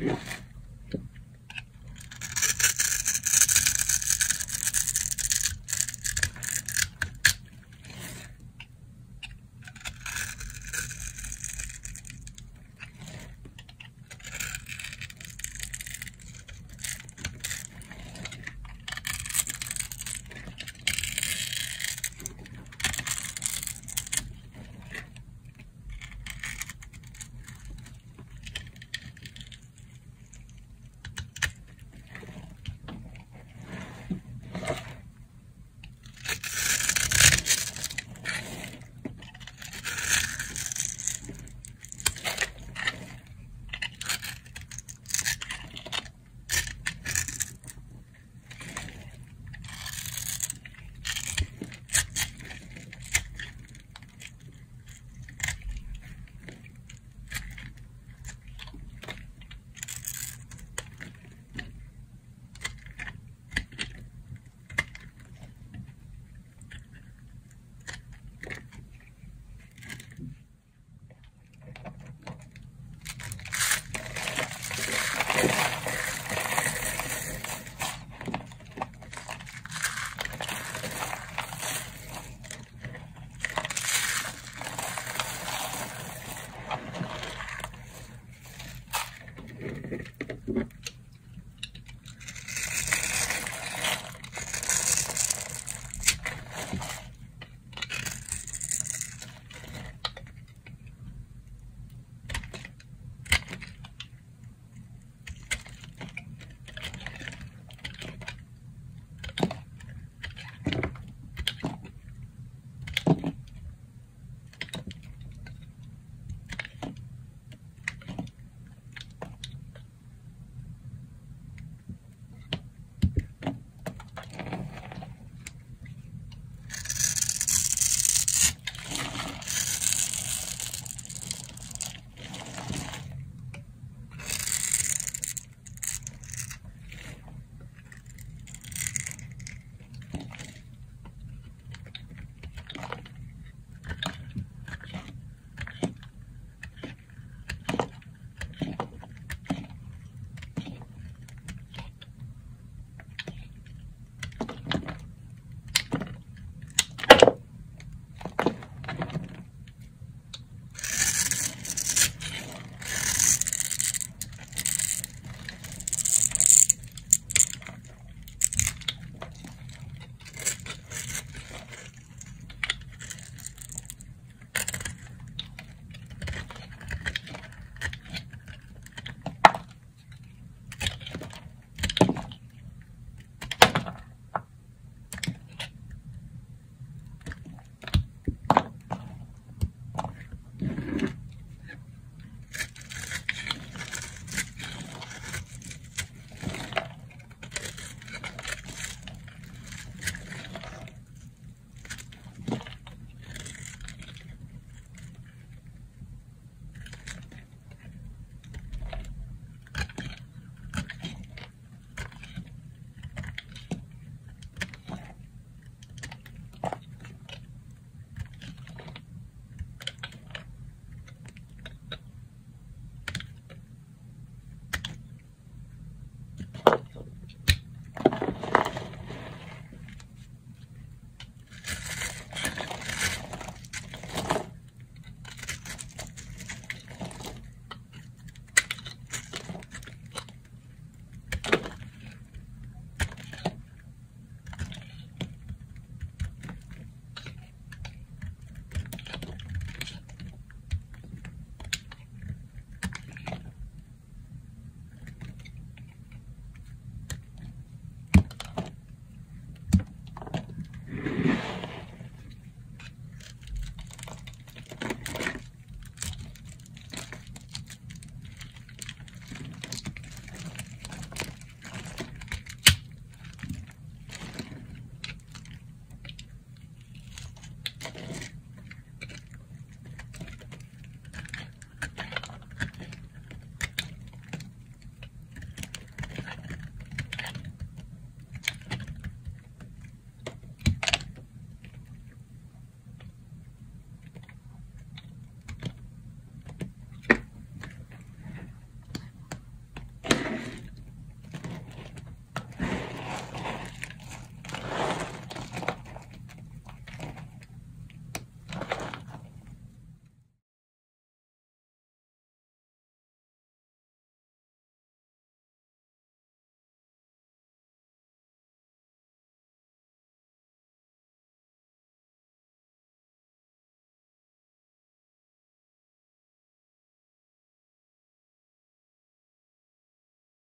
Yeah.